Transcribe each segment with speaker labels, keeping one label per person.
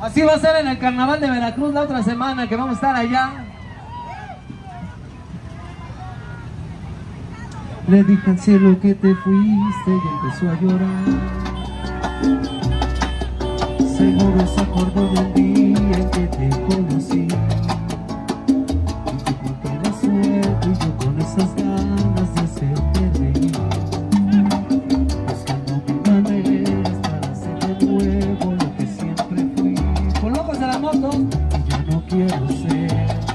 Speaker 1: Así va a ser en el carnaval de Veracruz la otra semana que vamos a estar allá.
Speaker 2: Le dije al cielo que te fuiste y empezó a llorar. Seguro se acordó del día en que te colgaste. foto, yo no quiero ser.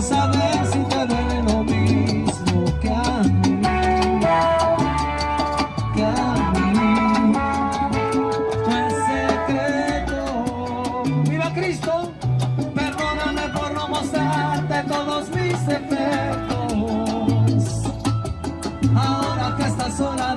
Speaker 1: quiero saber si te duele lo mismo que a mí, que a mí. Secreto. ¡Viva Cristo! Perdóname por no mostrarte todos mis defectos. Ahora que estás sola,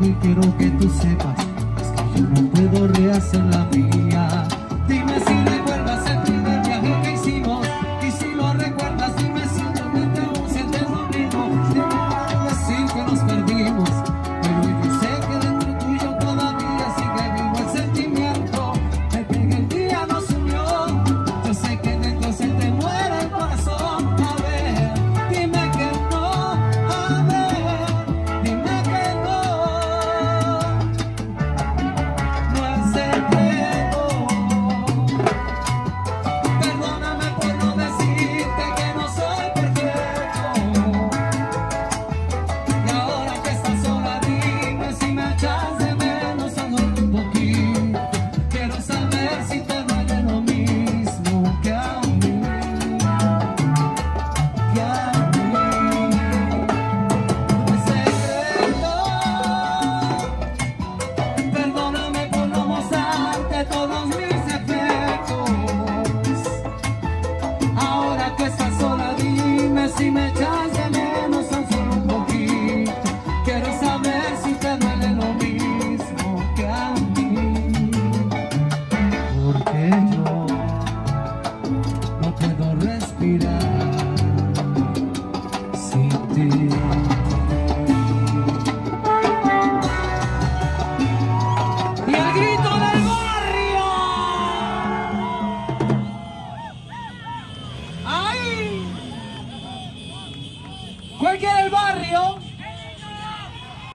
Speaker 1: que
Speaker 2: quiero que tú sepas
Speaker 1: Julio.